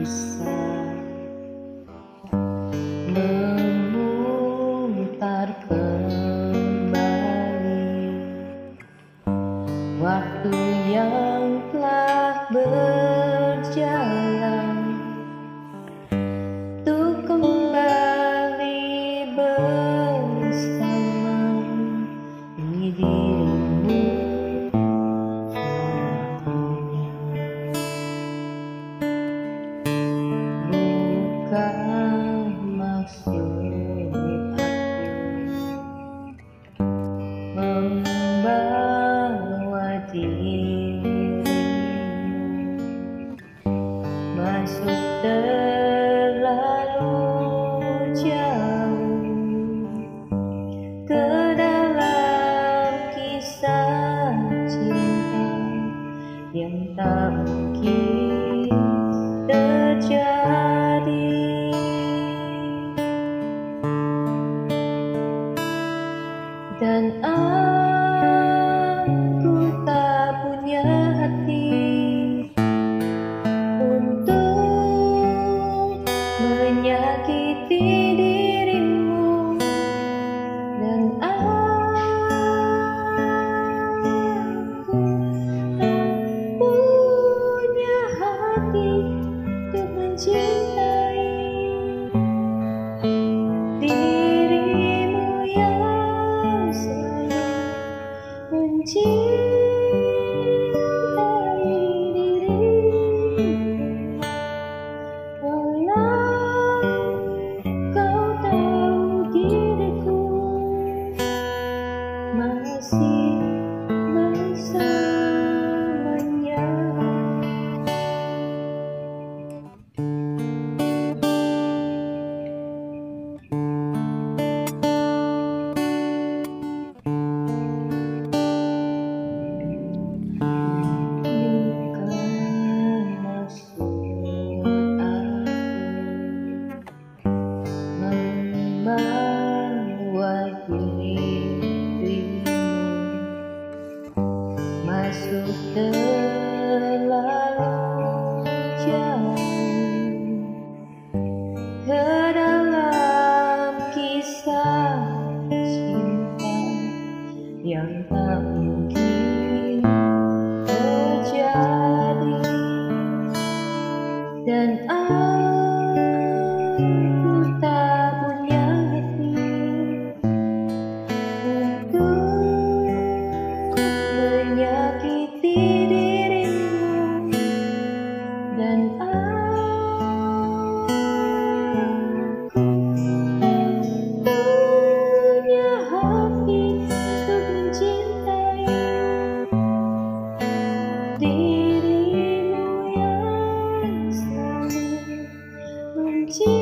bisa memutar kembali waktu yang telah berjalan. membawa diri masuk terlalu jauh ke dalam kisah cinta yang tak mungkin terjadi. dan aku see. yang mungkin terjadi. Dan empty.